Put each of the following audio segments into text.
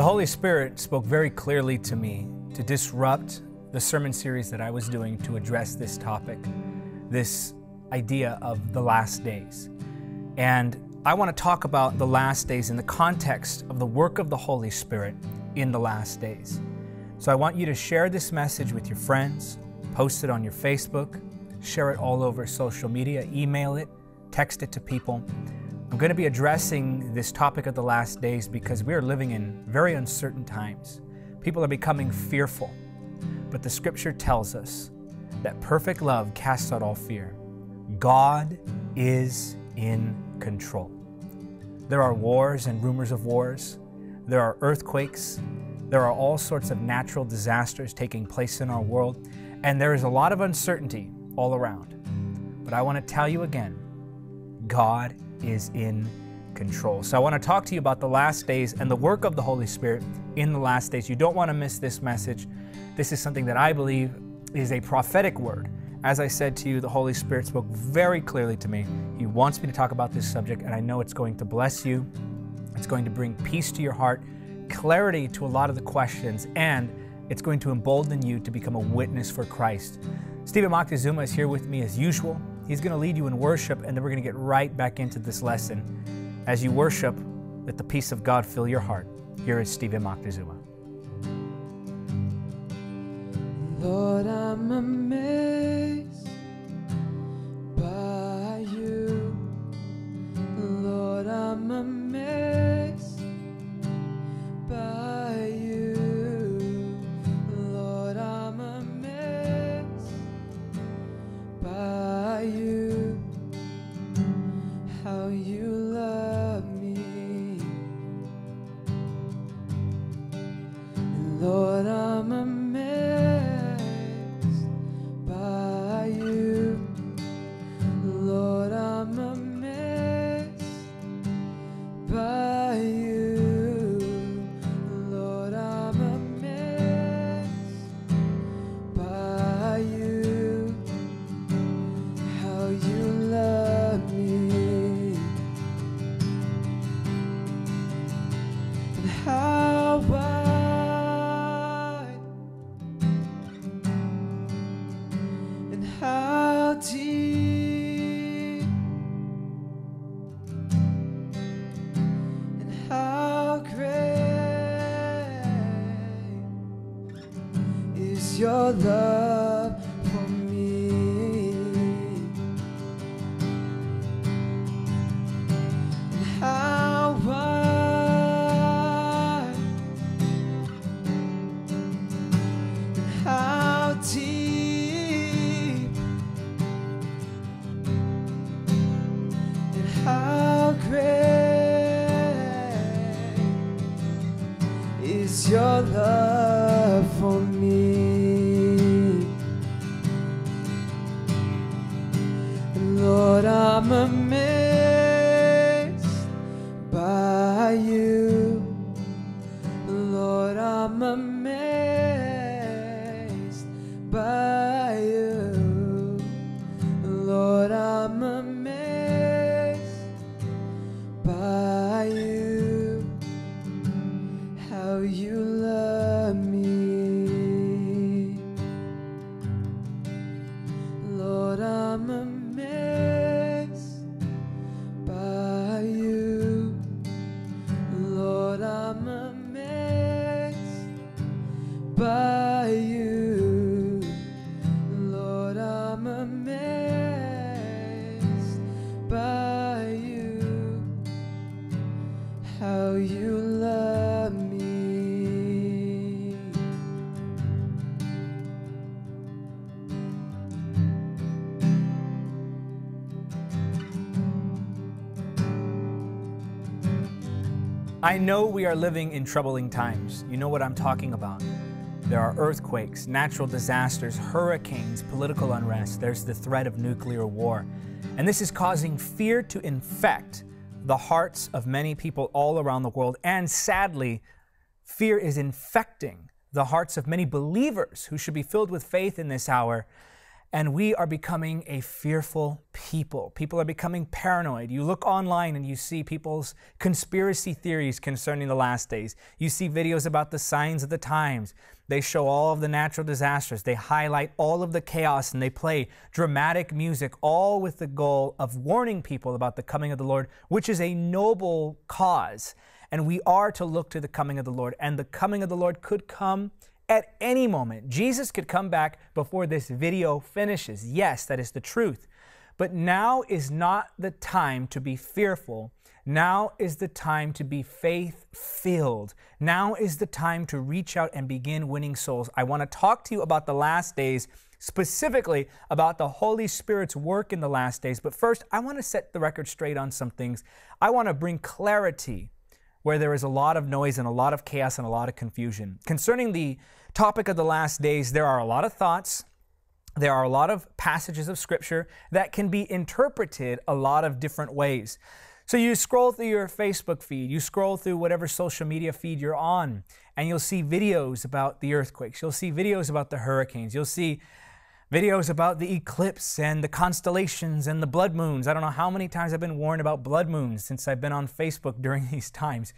The Holy Spirit spoke very clearly to me to disrupt the sermon series that I was doing to address this topic, this idea of the last days. And I want to talk about the last days in the context of the work of the Holy Spirit in the last days. So I want you to share this message with your friends, post it on your Facebook, share it all over social media, email it, text it to people. I'm going to be addressing this topic of the last days because we are living in very uncertain times. People are becoming fearful. But the scripture tells us that perfect love casts out all fear. God is in control. There are wars and rumors of wars. There are earthquakes. There are all sorts of natural disasters taking place in our world. And there is a lot of uncertainty all around. But I want to tell you again God is in control. So I want to talk to you about the last days and the work of the Holy Spirit in the last days. You don't want to miss this message. This is something that I believe is a prophetic word. As I said to you, the Holy Spirit spoke very clearly to me. He wants me to talk about this subject, and I know it's going to bless you. It's going to bring peace to your heart, clarity to a lot of the questions, and it's going to embolden you to become a witness for Christ. Stephen Moctezuma is here with me as usual. He's going to lead you in worship, and then we're going to get right back into this lesson. As you worship, let the peace of God fill your heart. Here is Stephen Moctezuma. Lord, I'm amazed by you. Lord, I'm amazed by is your love I know we are living in troubling times. You know what I'm talking about. There are earthquakes, natural disasters, hurricanes, political unrest. There's the threat of nuclear war. And this is causing fear to infect the hearts of many people all around the world. And sadly, fear is infecting the hearts of many believers who should be filled with faith in this hour. And we are becoming a fearful people. People are becoming paranoid. You look online and you see people's conspiracy theories concerning the last days. You see videos about the signs of the times. They show all of the natural disasters. They highlight all of the chaos and they play dramatic music, all with the goal of warning people about the coming of the Lord, which is a noble cause. And we are to look to the coming of the Lord. And the coming of the Lord could come at any moment. Jesus could come back before this video finishes. Yes, that is the truth. But now is not the time to be fearful. Now is the time to be faith filled. Now is the time to reach out and begin winning souls. I want to talk to you about the last days, specifically about the Holy Spirit's work in the last days. But first, I want to set the record straight on some things. I want to bring clarity where there is a lot of noise and a lot of chaos and a lot of confusion. Concerning the topic of the last days, there are a lot of thoughts. There are a lot of passages of scripture that can be interpreted a lot of different ways. So you scroll through your Facebook feed, you scroll through whatever social media feed you're on, and you'll see videos about the earthquakes. You'll see videos about the hurricanes. You'll see videos about the eclipse and the constellations and the blood moons. I don't know how many times I've been warned about blood moons since I've been on Facebook during these times.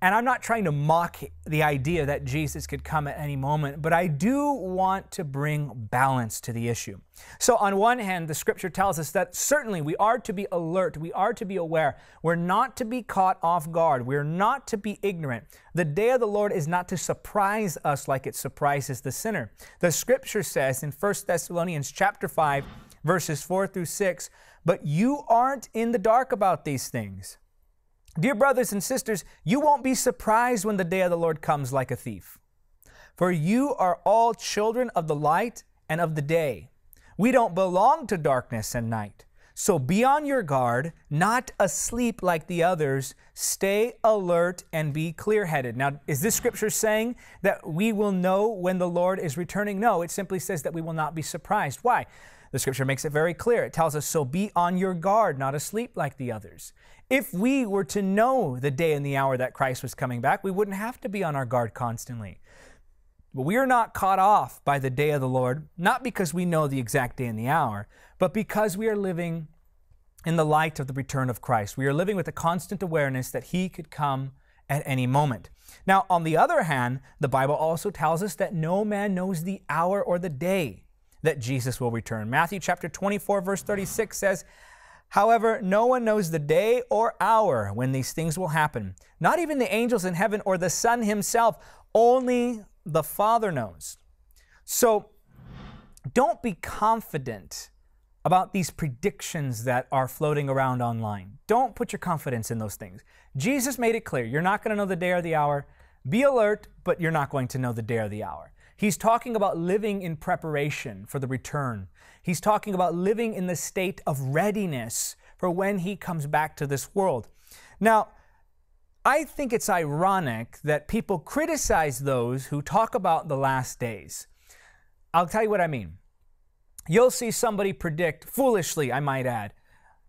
And I'm not trying to mock the idea that Jesus could come at any moment, but I do want to bring balance to the issue. So, on one hand, the scripture tells us that certainly we are to be alert, we are to be aware. We're not to be caught off guard, we're not to be ignorant. The day of the Lord is not to surprise us like it surprises the sinner. The scripture says in 1 Thessalonians chapter 5, verses 4 through 6, but you aren't in the dark about these things. Dear brothers and sisters, you won't be surprised when the day of the Lord comes like a thief. For you are all children of the light and of the day. We don't belong to darkness and night. So be on your guard, not asleep like the others. Stay alert and be clear headed. Now, is this scripture saying that we will know when the Lord is returning? No, it simply says that we will not be surprised. Why? The scripture makes it very clear. It tells us, So be on your guard, not asleep like the others. If we were to know the day and the hour that Christ was coming back, we wouldn't have to be on our guard constantly. But we are not caught off by the day of the Lord, not because we know the exact day and the hour, but because we are living in the light of the return of Christ. We are living with a constant awareness that He could come at any moment. Now, on the other hand, the Bible also tells us that no man knows the hour or the day that Jesus will return. Matthew chapter 24, verse 36 says, However, no one knows the day or hour when these things will happen, not even the angels in heaven or the Son himself, only the Father knows. So don't be confident about these predictions that are floating around online. Don't put your confidence in those things. Jesus made it clear you're not going to know the day or the hour. Be alert, but you're not going to know the day or the hour. He's talking about living in preparation for the return. He's talking about living in the state of readiness for when he comes back to this world. Now, I think it's ironic that people criticize those who talk about the last days. I'll tell you what I mean. You'll see somebody predict, foolishly, I might add,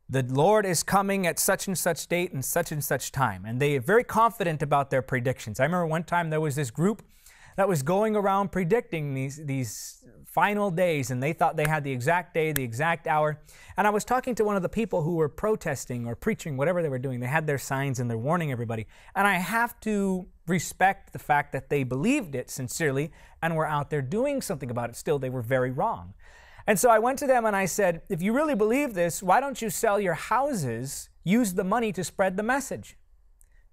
the Lord is coming at such and such date and such and such time. And they are very confident about their predictions. I remember one time there was this group that was going around predicting these, these final days, and they thought they had the exact day, the exact hour. And I was talking to one of the people who were protesting or preaching, whatever they were doing. They had their signs and they're warning everybody. And I have to respect the fact that they believed it sincerely and were out there doing something about it. Still, they were very wrong. And so I went to them and I said, if you really believe this, why don't you sell your houses, use the money to spread the message?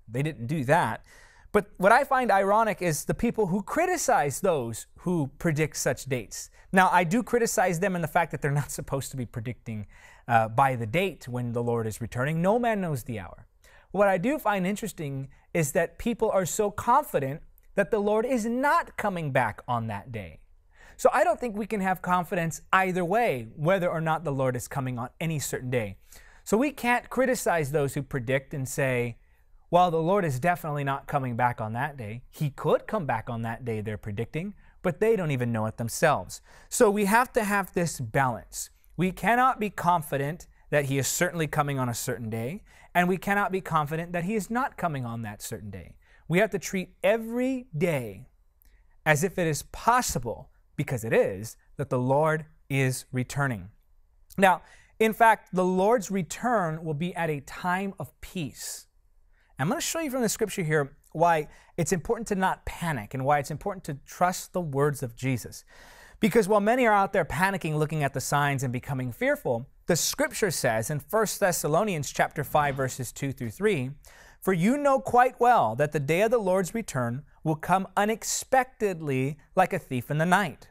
They didn't do that. But what I find ironic is the people who criticize those who predict such dates. Now, I do criticize them in the fact that they're not supposed to be predicting uh, by the date when the Lord is returning. No man knows the hour. What I do find interesting is that people are so confident that the Lord is not coming back on that day. So I don't think we can have confidence either way, whether or not the Lord is coming on any certain day. So we can't criticize those who predict and say, while the Lord is definitely not coming back on that day, He could come back on that day, they're predicting, but they don't even know it themselves. So we have to have this balance. We cannot be confident that He is certainly coming on a certain day, and we cannot be confident that He is not coming on that certain day. We have to treat every day as if it is possible, because it is, that the Lord is returning. Now, in fact, the Lord's return will be at a time of peace. I'm going to show you from the scripture here why it's important to not panic and why it's important to trust the words of Jesus. Because while many are out there panicking, looking at the signs and becoming fearful, the scripture says in 1 Thessalonians chapter 5 verses 2 through 3, "For you know quite well that the day of the Lord's return will come unexpectedly like a thief in the night."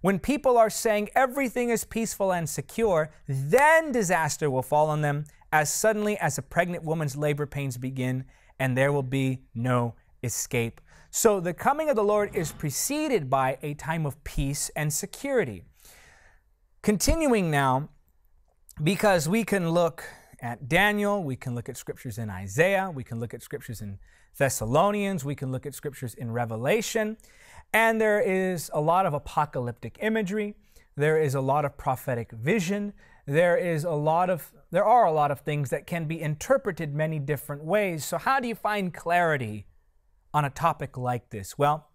When people are saying everything is peaceful and secure, then disaster will fall on them as suddenly as a pregnant woman's labor pains begin, and there will be no escape. So the coming of the Lord is preceded by a time of peace and security. Continuing now, because we can look at Daniel, we can look at scriptures in Isaiah, we can look at scriptures in Thessalonians, we can look at scriptures in Revelation. And there is a lot of apocalyptic imagery. There is a lot of prophetic vision. There is a lot of there are a lot of things that can be interpreted many different ways. So how do you find clarity on a topic like this? Well,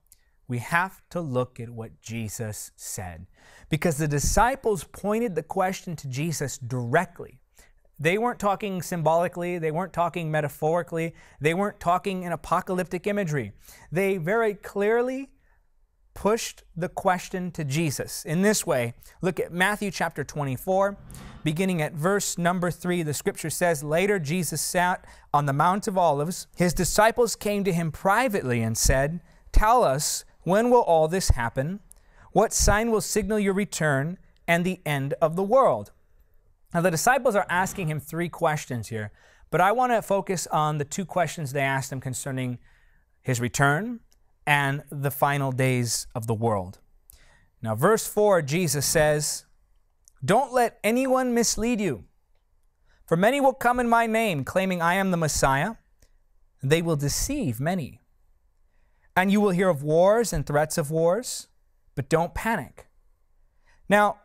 we have to look at what Jesus said. Because the disciples pointed the question to Jesus directly. They weren't talking symbolically, they weren't talking metaphorically, they weren't talking in apocalyptic imagery. They very clearly pushed the question to Jesus. In this way, look at Matthew chapter 24, beginning at verse number 3. The scripture says, Later Jesus sat on the Mount of Olives. His disciples came to him privately and said, Tell us, when will all this happen? What sign will signal your return and the end of the world? Now, the disciples are asking him three questions here, but I want to focus on the two questions they asked him concerning his return and the final days of the world. Now, verse 4, Jesus says, Don't let anyone mislead you. For many will come in my name, claiming I am the Messiah. They will deceive many. And you will hear of wars and threats of wars, but don't panic. Now,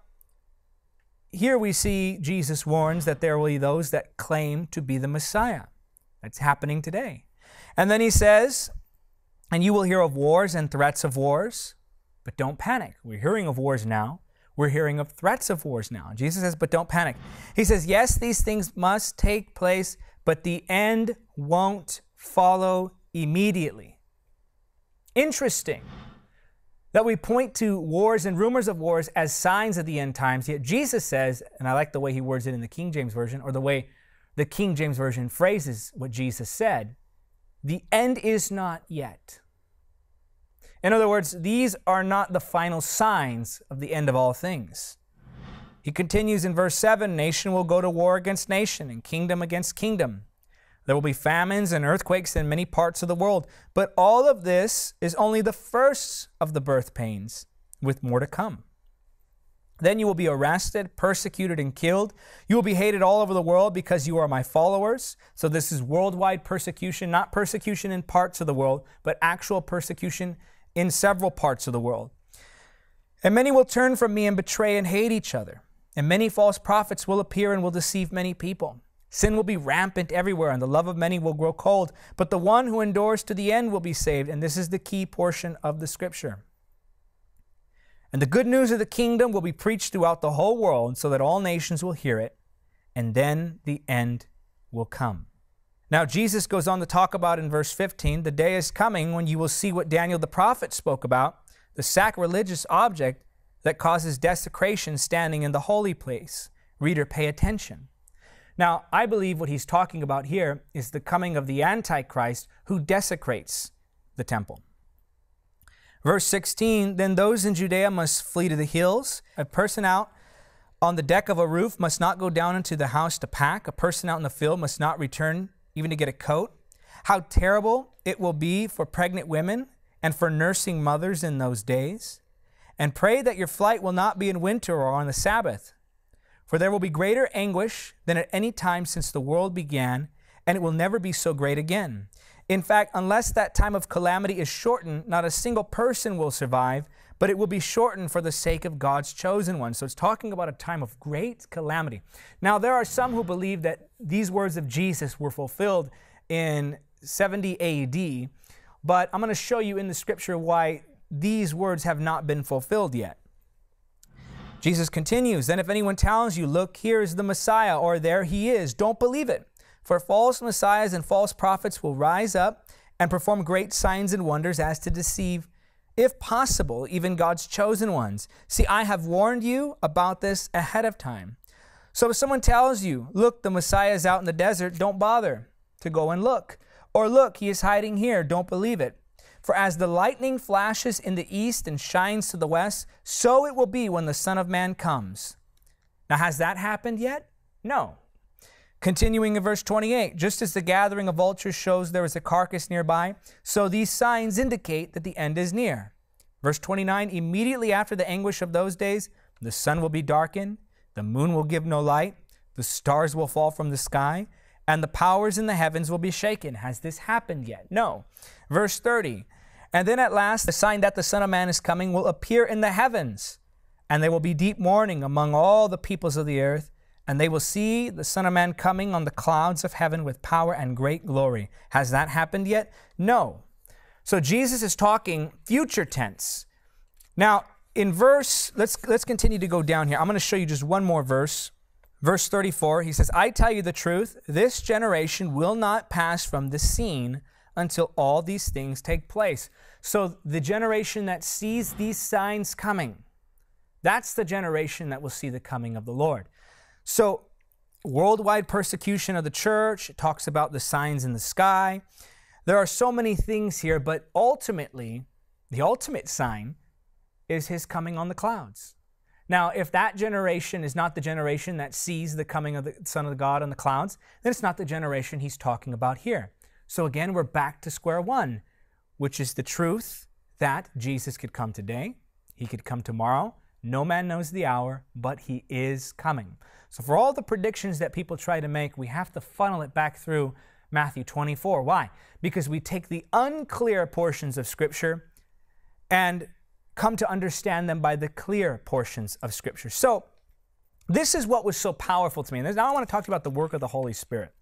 here we see Jesus warns that there will be those that claim to be the Messiah. That's happening today. And then he says, and you will hear of wars and threats of wars, but don't panic. We're hearing of wars now. We're hearing of threats of wars now. Jesus says, but don't panic. He says, yes, these things must take place, but the end won't follow immediately. Interesting that we point to wars and rumors of wars as signs of the end times, yet Jesus says, and I like the way he words it in the King James Version, or the way the King James Version phrases what Jesus said the end is not yet. In other words, these are not the final signs of the end of all things. He continues in verse 7 Nation will go to war against nation, and kingdom against kingdom. There will be famines and earthquakes in many parts of the world. But all of this is only the first of the birth pains, with more to come. Then you will be arrested, persecuted, and killed. You will be hated all over the world because you are my followers. So, this is worldwide persecution, not persecution in parts of the world, but actual persecution in several parts of the world. And many will turn from me and betray and hate each other. And many false prophets will appear and will deceive many people. Sin will be rampant everywhere, and the love of many will grow cold. But the one who endures to the end will be saved. And this is the key portion of the scripture. And the good news of the kingdom will be preached throughout the whole world so that all nations will hear it, and then the end will come. Now, Jesus goes on to talk about in verse 15 the day is coming when you will see what Daniel the prophet spoke about the sacrilegious object that causes desecration standing in the holy place. Reader, pay attention. Now, I believe what he's talking about here is the coming of the Antichrist who desecrates the temple. Verse 16 Then those in Judea must flee to the hills. A person out on the deck of a roof must not go down into the house to pack. A person out in the field must not return even to get a coat. How terrible it will be for pregnant women and for nursing mothers in those days. And pray that your flight will not be in winter or on the Sabbath, for there will be greater anguish than at any time since the world began, and it will never be so great again. In fact, unless that time of calamity is shortened, not a single person will survive, but it will be shortened for the sake of God's chosen ones. So it's talking about a time of great calamity. Now, there are some who believe that these words of Jesus were fulfilled in 70 AD, but I'm going to show you in the scripture why these words have not been fulfilled yet. Jesus continues, Then if anyone tells you, Look, here is the Messiah, or there he is, don't believe it. For false messiahs and false prophets will rise up and perform great signs and wonders as to deceive, if possible, even God's chosen ones. See, I have warned you about this ahead of time. So if someone tells you, Look, the Messiah is out in the desert, don't bother to go and look. Or look, he is hiding here, don't believe it. For as the lightning flashes in the east and shines to the west, so it will be when the Son of Man comes. Now, has that happened yet? No. Continuing in verse 28, just as the gathering of vultures shows there is a carcass nearby, so these signs indicate that the end is near. Verse 29, immediately after the anguish of those days, the sun will be darkened, the moon will give no light, the stars will fall from the sky, and the powers in the heavens will be shaken. Has this happened yet? No. Verse 30, and then at last, the sign that the Son of Man is coming will appear in the heavens, and there will be deep mourning among all the peoples of the earth, and they will see the Son of Man coming on the clouds of heaven with power and great glory. Has that happened yet? No. So Jesus is talking future tense. Now, in verse, let's let's continue to go down here. I'm going to show you just one more verse. Verse 34, he says, I tell you the truth, this generation will not pass from the scene until all these things take place. So the generation that sees these signs coming, that's the generation that will see the coming of the Lord. So worldwide persecution of the church, it talks about the signs in the sky. There are so many things here, but ultimately, the ultimate sign is his coming on the clouds. Now, if that generation is not the generation that sees the coming of the Son of God on the clouds, then it's not the generation he's talking about here. So again, we're back to square one, which is the truth that Jesus could come today, he could come tomorrow. No man knows the hour, but he is coming. So for all the predictions that people try to make, we have to funnel it back through Matthew 24. Why? Because we take the unclear portions of Scripture and come to understand them by the clear portions of Scripture. So, this is what was so powerful to me. And now I want to talk about the work of the Holy Spirit.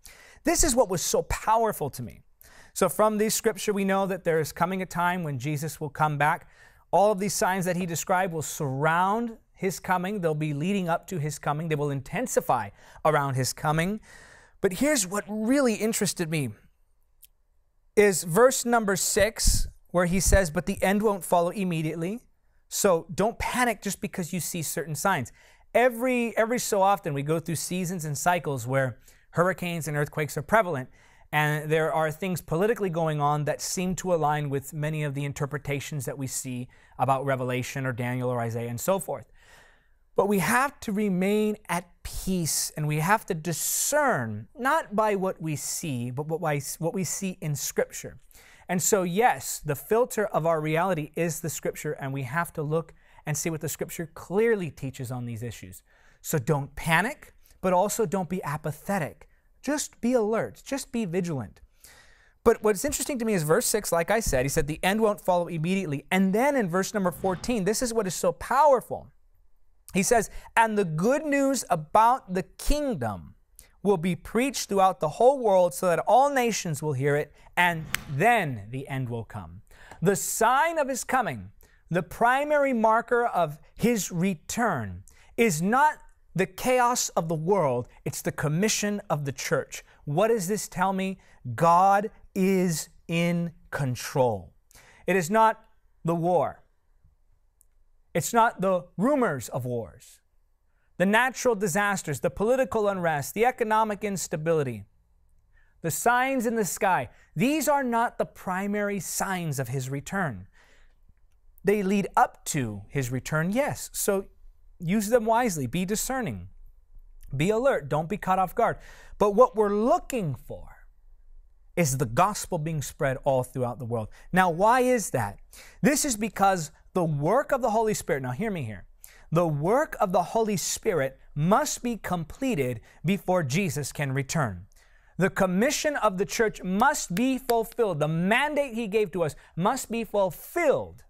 This is what was so powerful to me. So, from this scripture, we know that there is coming a time when Jesus will come back. All of these signs that he described will surround his coming, they'll be leading up to his coming, they will intensify around his coming. But here's what really interested me is verse number 6 where he says, "But the end won't follow immediately." So don't panic just because you see certain signs. Every every so often we go through seasons and cycles where hurricanes and earthquakes are prevalent. And there are things politically going on that seem to align with many of the interpretations that we see about Revelation or Daniel or Isaiah and so forth. But we have to remain at peace and we have to discern, not by what we see, but what we see in Scripture. And so, yes, the filter of our reality is the Scripture, and we have to look and see what the Scripture clearly teaches on these issues. So don't panic but also don't be apathetic. Just be alert, just be vigilant. But what's interesting to me is verse 6, like I said, he said, the end won't follow immediately. And then in verse number 14, this is what is so powerful. He says, and the good news about the kingdom will be preached throughout the whole world so that all nations will hear it, and then the end will come. The sign of his coming, the primary marker of his return, is not the chaos of the world, it's the commission of the church. What does this tell me? God is in control. It is not the war, it's not the rumors of wars, the natural disasters, the political unrest, the economic instability, the signs in the sky. These are not the primary signs of his return. They lead up to his return, yes. So Use them wisely. Be discerning. Be alert. Don't be caught off guard. But what we're looking for is the gospel being spread all throughout the world. Now, why is that? This is because the work of the Holy Spirit, now hear me here. The work of the Holy Spirit must be completed before Jesus can return. The commission of the church must be fulfilled. The mandate he gave to us must be fulfilled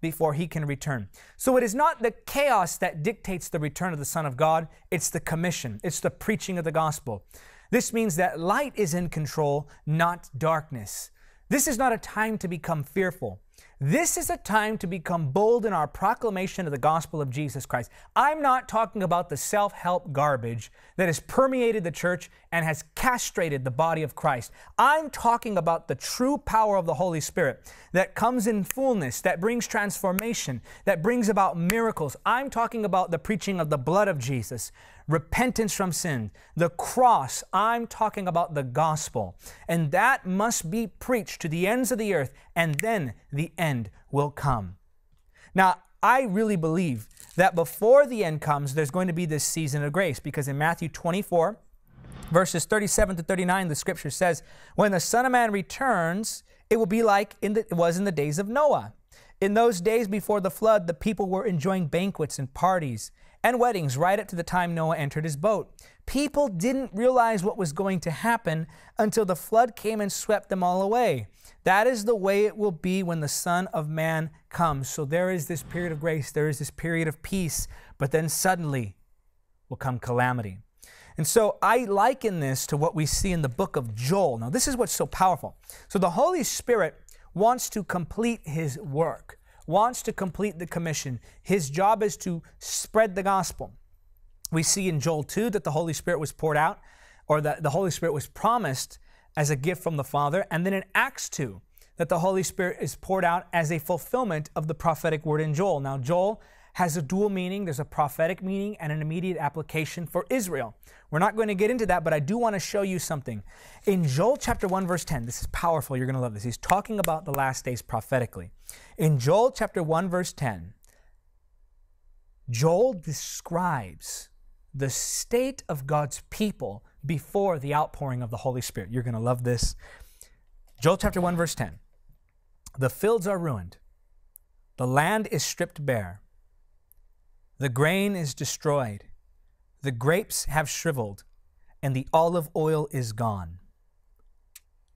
before he can return. So it is not the chaos that dictates the return of the Son of God, it's the commission, it's the preaching of the gospel. This means that light is in control, not darkness. This is not a time to become fearful. This is a time to become bold in our proclamation of the gospel of Jesus Christ. I'm not talking about the self help garbage that has permeated the church and has castrated the body of Christ. I'm talking about the true power of the Holy Spirit that comes in fullness, that brings transformation, that brings about miracles. I'm talking about the preaching of the blood of Jesus, repentance from sin, the cross. I'm talking about the gospel. And that must be preached to the ends of the earth, and then the end will come. Now, I really believe that before the end comes, there's going to be this season of grace because in Matthew 24, verses 37 to 39, the scripture says, When the Son of Man returns, it will be like the, it was in the days of Noah. In those days before the flood, the people were enjoying banquets and parties and weddings right up to the time Noah entered his boat. People didn't realize what was going to happen until the flood came and swept them all away. That is the way it will be when the Son of Man comes. So there is this period of grace, there is this period of peace, but then suddenly will come calamity. And so I liken this to what we see in the book of Joel. Now, this is what's so powerful. So the Holy Spirit wants to complete his work wants to complete the commission. His job is to spread the gospel. We see in Joel 2 that the Holy Spirit was poured out, or that the Holy Spirit was promised as a gift from the Father. And then in Acts 2, that the Holy Spirit is poured out as a fulfillment of the prophetic word in Joel. Now, Joel has a dual meaning. There's a prophetic meaning and an immediate application for Israel. We're not going to get into that, but I do want to show you something. In Joel chapter 1, verse 10, this is powerful. You're going to love this. He's talking about the last days prophetically. In Joel chapter 1, verse 10, Joel describes the state of God's people before the outpouring of the Holy Spirit. You're going to love this. Joel chapter 1, verse 10. The fields are ruined, the land is stripped bare, the grain is destroyed, the grapes have shriveled, and the olive oil is gone.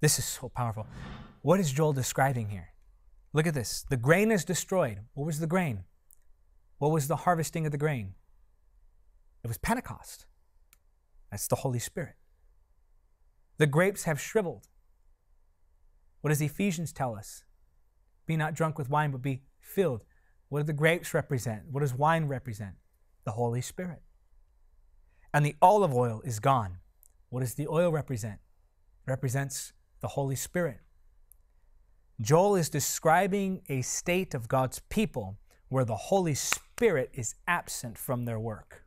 This is so powerful. What is Joel describing here? Look at this. The grain is destroyed. What was the grain? What was the harvesting of the grain? It was Pentecost. That's the Holy Spirit. The grapes have shriveled. What does Ephesians tell us? Be not drunk with wine, but be filled. What do the grapes represent? What does wine represent? The Holy Spirit. And the olive oil is gone. What does the oil represent? It represents the Holy Spirit. Joel is describing a state of God's people where the Holy Spirit is absent from their work.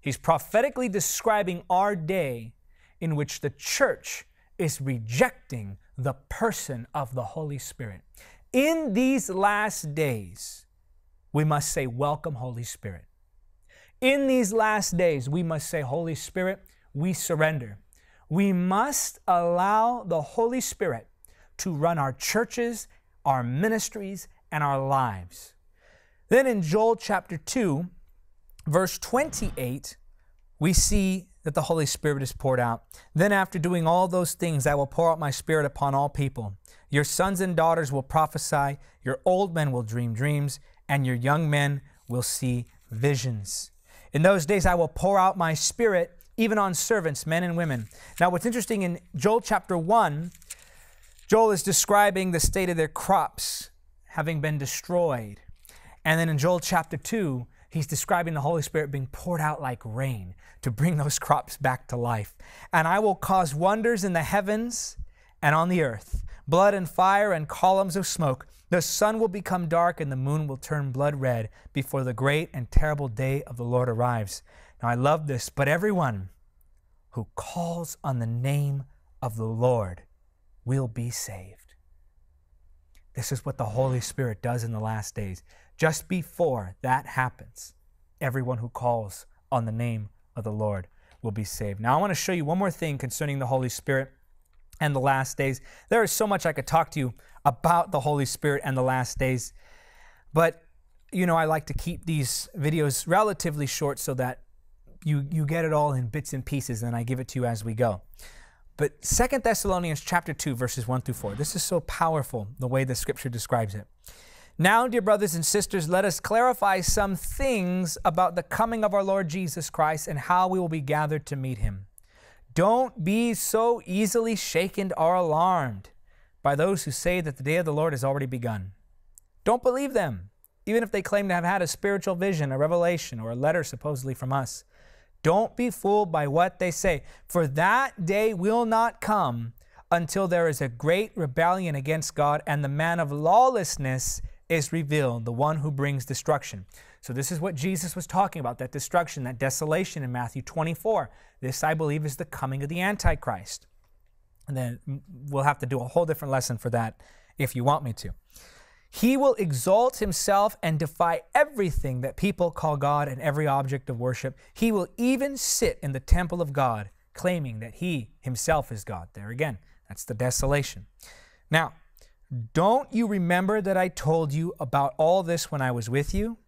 He's prophetically describing our day in which the church is rejecting the person of the Holy Spirit. In these last days, we must say, Welcome, Holy Spirit. In these last days, we must say, Holy Spirit, we surrender. We must allow the Holy Spirit to run our churches, our ministries, and our lives. Then in Joel chapter 2, verse 28, we see that the Holy Spirit is poured out. Then, after doing all those things, I will pour out my Spirit upon all people. Your sons and daughters will prophesy, your old men will dream dreams, and your young men will see visions. In those days, I will pour out my Spirit even on servants, men and women. Now, what's interesting in Joel chapter 1, Joel is describing the state of their crops having been destroyed. And then in Joel chapter 2, he's describing the Holy Spirit being poured out like rain to bring those crops back to life. And I will cause wonders in the heavens and on the earth blood and fire and columns of smoke. The sun will become dark and the moon will turn blood red before the great and terrible day of the Lord arrives. Now I love this, but everyone who calls on the name of the Lord will be saved. This is what the Holy Spirit does in the last days. Just before that happens, everyone who calls on the name of the Lord will be saved. Now, I want to show you one more thing concerning the Holy Spirit and the last days. There is so much I could talk to you about the Holy Spirit and the last days, but you know, I like to keep these videos relatively short so that you, you get it all in bits and pieces and I give it to you as we go. But Second Thessalonians chapter 2 verses 1 through 4. This is so powerful the way the scripture describes it. Now, dear brothers and sisters, let us clarify some things about the coming of our Lord Jesus Christ and how we will be gathered to meet him. Don't be so easily shaken or alarmed. by those who say that the day of the Lord has already begun. Don't believe them, even if they claim to have had a spiritual vision, a revelation, or a letter supposedly from us. Don't be fooled by what they say, for that day will not come until there is a great rebellion against God and the man of lawlessness is revealed, the one who brings destruction. So, this is what Jesus was talking about that destruction, that desolation in Matthew 24. This, I believe, is the coming of the Antichrist. And then we'll have to do a whole different lesson for that if you want me to. He will exalt himself and defy everything that people call God and every object of worship. He will even sit in the temple of God, claiming that he himself is God. There again, that's the desolation. Now, don't you remember that I told you about all this when I was with you?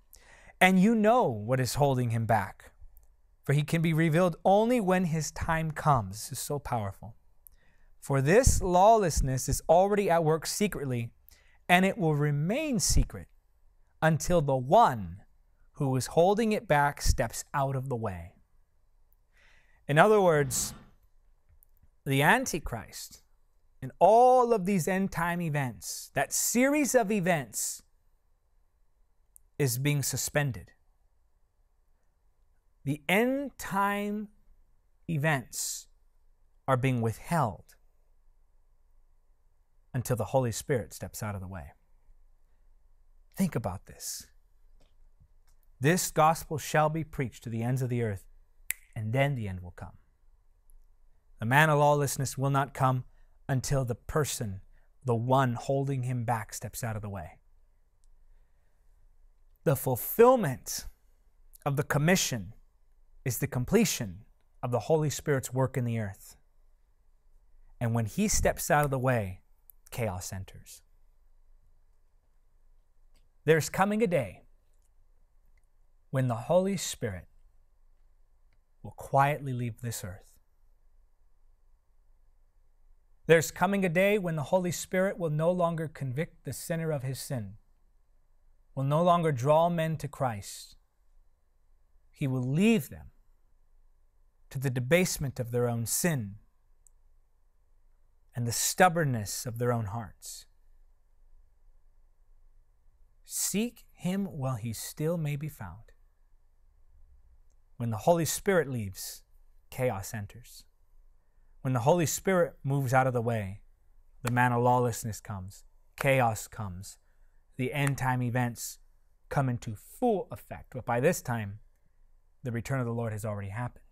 And you know what is holding him back. For he can be revealed only when his time comes. This is so powerful. For this lawlessness is already at work secretly and it will remain secret until the one who is holding it back steps out of the way. In other words, the Antichrist and all of these end time events, that series of events, is being suspended. The end time events are being withheld until the Holy Spirit steps out of the way. Think about this. This gospel shall be preached to the ends of the earth, and then the end will come. The man of lawlessness will not come until the person, the one holding him back, steps out of the way. The fulfillment of the commission is the completion of the Holy Spirit's work in the earth. And when he steps out of the way, chaos enters. There's coming a day when the Holy Spirit will quietly leave this earth. There's coming a day when the Holy Spirit will no longer convict the sinner of his sin, will no longer draw men to Christ. He will leave them to the debasement of their own sin and the stubbornness of their own hearts. Seek him while he still may be found. When the Holy Spirit leaves, chaos enters. When the Holy Spirit moves out of the way, the man of lawlessness comes, chaos comes, the end time events come into full effect. But by this time, the return of the Lord has already happened.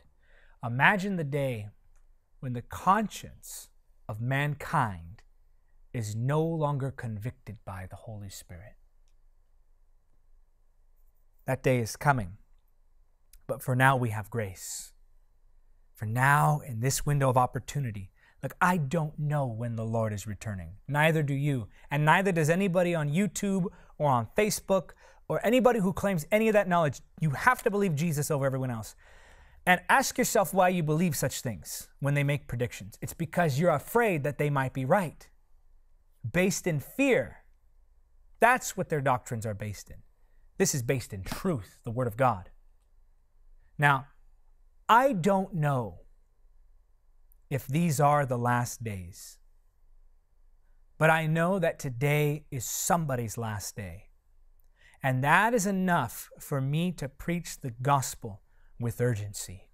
Imagine the day when the conscience of mankind is no longer convicted by the Holy Spirit. That day is coming. But for now, we have grace. For now, in this window of opportunity, look, I don't know when the Lord is returning. Neither do you. And neither does anybody on YouTube or on Facebook or anybody who claims any of that knowledge. You have to believe Jesus over everyone else. And ask yourself why you believe such things when they make predictions. It's because you're afraid that they might be right, based in fear. That's what their doctrines are based in. This is based in truth, the Word of God. Now, I don't know if these are the last days, but I know that today is somebody's last day. And that is enough for me to preach the gospel with urgency.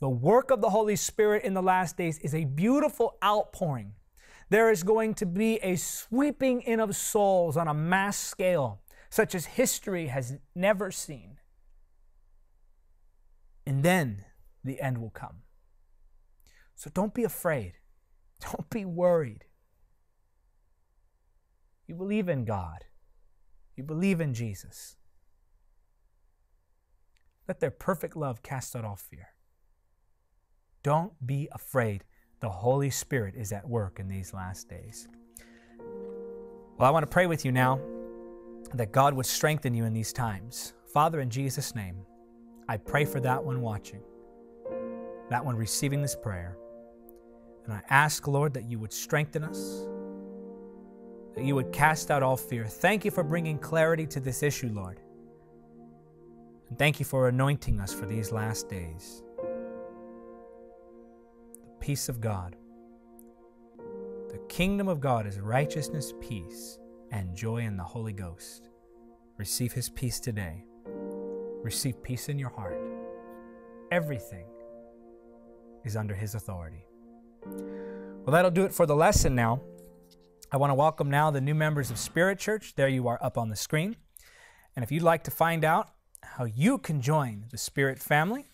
The work of the Holy Spirit in the last days is a beautiful outpouring. There is going to be a sweeping in of souls on a mass scale, such as history has never seen. And then the end will come. So don't be afraid. Don't be worried. You believe in God. You believe in Jesus. Let their perfect love cast out all fear. Don't be afraid. The Holy Spirit is at work in these last days. Well, I want to pray with you now that God would strengthen you in these times. Father, in Jesus' name, I pray for that one watching, that one receiving this prayer. And I ask, Lord, that you would strengthen us, that you would cast out all fear. Thank you for bringing clarity to this issue, Lord. And thank you for anointing us for these last days. The peace of God, the kingdom of God is righteousness, peace, and joy in the Holy Ghost. Receive his peace today. Receive peace in your heart. Everything is under his authority. Well, that'll do it for the lesson now. I want to welcome now the new members of Spirit Church. There you are up on the screen. And if you'd like to find out how you can join the Spirit family,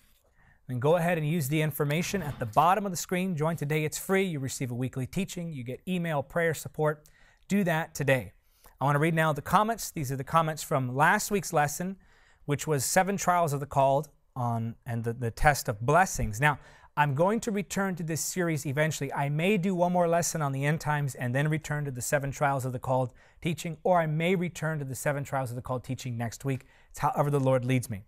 then go ahead and use the information at the bottom of the screen. Join today, it's free. You receive a weekly teaching, you get email prayer support. Do that today. I want to read now the comments. These are the comments from last week's lesson, which was seven trials of the called on and the, the test of blessings. Now, I'm going to return to this series eventually. I may do one more lesson on the end times and then return to the seven trials of the called teaching, or I may return to the seven trials of the called teaching next week. It's however the Lord leads me.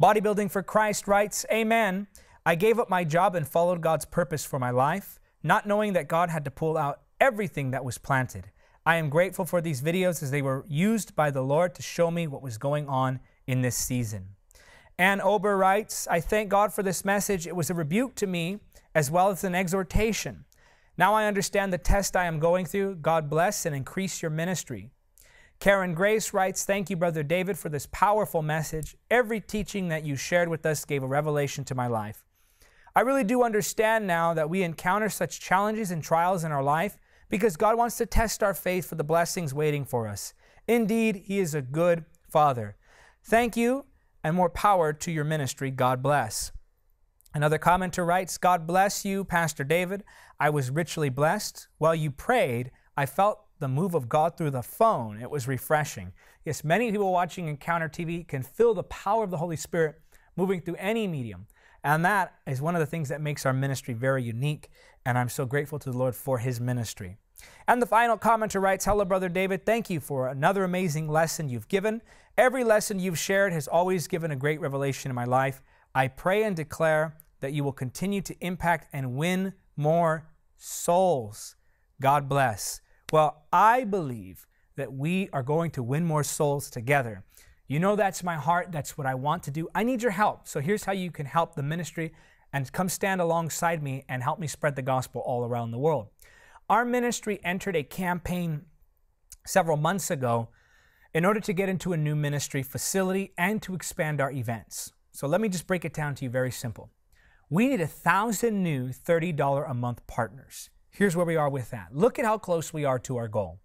Bodybuilding for Christ writes, Amen. I gave up my job and followed God's purpose for my life, not knowing that God had to pull out everything that was planted. I am grateful for these videos as they were used by the Lord to show me what was going on in this season. Ann Ober writes, I thank God for this message. It was a rebuke to me as well as an exhortation. Now I understand the test I am going through. God bless and increase your ministry. Karen Grace writes, Thank you, Brother David, for this powerful message. Every teaching that you shared with us gave a revelation to my life. I really do understand now that we encounter such challenges and trials in our life because God wants to test our faith for the blessings waiting for us. Indeed, He is a good Father. Thank you and more power to your ministry. God bless. Another commenter writes God bless you, Pastor David. I was richly blessed. While you prayed, I felt the move of God through the phone. It was refreshing. Yes, many people watching Encounter TV can feel the power of the Holy Spirit moving through any medium. And that is one of the things that makes our ministry very unique. And I'm so grateful to the Lord for his ministry. And the final commenter writes Hello, Brother David. Thank you for another amazing lesson you've given. Every lesson you've shared has always given a great revelation in my life. I pray and declare that you will continue to impact and win more souls. God bless. Well, I believe that we are going to win more souls together. You know, that's my heart. That's what I want to do. I need your help. So here's how you can help the ministry and come stand alongside me and help me spread the gospel all around the world. Our ministry entered a campaign several months ago in order to get into a new ministry facility and to expand our events. So let me just break it down to you very simple. We need a thousand new $30 a month partners. Here's where we are with that. Look at how close we are to our goal.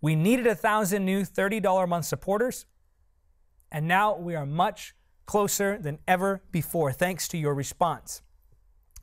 We needed a thousand new $30 a month supporters, and now we are much closer than ever before, thanks to your response.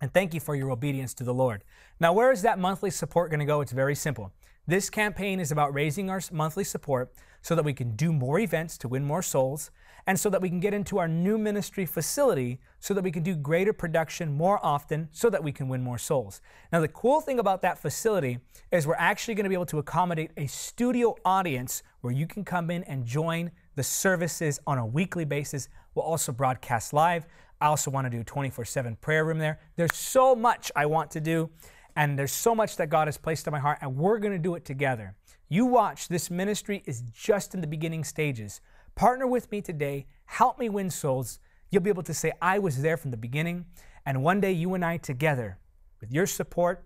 And thank you for your obedience to the Lord. Now, where is that monthly support going to go? It's very simple. This campaign is about raising our monthly support so that we can do more events to win more souls, and so that we can get into our new ministry facility so that we can do greater production more often so that we can win more souls. Now, the cool thing about that facility is we're actually going to be able to accommodate a studio audience where you can come in and join the services on a weekly basis. We'll also broadcast live. I also want to do 24 7 prayer room there. There's so much I want to do, and there's so much that God has placed in my heart, and we're going to do it together. You watch, this ministry is just in the beginning stages. Partner with me today, help me win souls. You'll be able to say, I was there from the beginning. And one day, you and I together, with your support,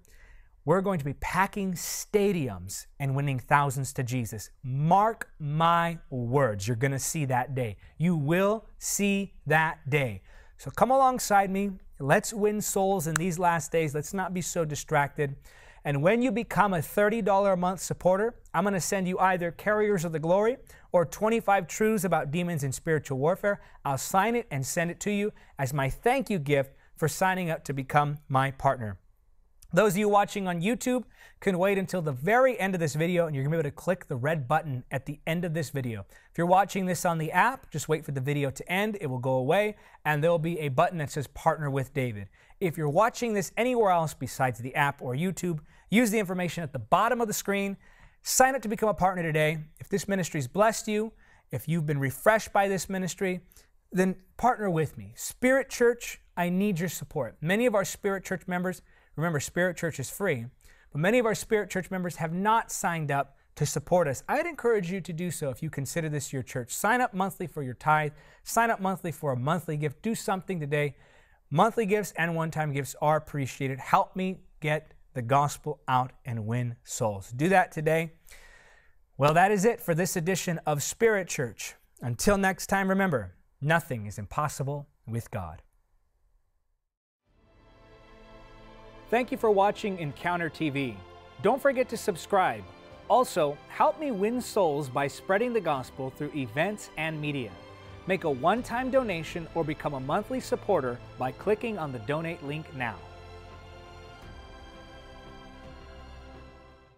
we're going to be packing stadiums and winning thousands to Jesus. Mark my words. You're going to see that day. You will see that day. So come alongside me. Let's win souls in these last days. Let's not be so distracted. And when you become a $30 a month supporter, I'm going to send you either Carriers of the Glory or 25 Truths About Demons and Spiritual Warfare. I'll sign it and send it to you as my thank you gift for signing up to become my partner. Those of you watching on YouTube can wait until the very end of this video and you're gonna be able to click the red button at the end of this video. If you're watching this on the app, just wait for the video to end. It will go away and there'll be a button that says Partner with David. If you're watching this anywhere else besides the app or YouTube, use the information at the bottom of the screen. Sign up to become a partner today. If this ministry's blessed you, if you've been refreshed by this ministry, then partner with me. Spirit Church, I need your support. Many of our Spirit Church members, remember, Spirit Church is free, but many of our Spirit Church members have not signed up to support us. I'd encourage you to do so if you consider this your church. Sign up monthly for your tithe, sign up monthly for a monthly gift. Do something today. Monthly gifts and one time gifts are appreciated. Help me get the gospel out and win souls. Do that today. Well, that is it for this edition of Spirit Church. Until next time, remember, nothing is impossible with God. Thank you for watching Encounter TV. Don't forget to subscribe. Also, help me win souls by spreading the gospel through events and media. Make a one time donation or become a monthly supporter by clicking on the donate link now.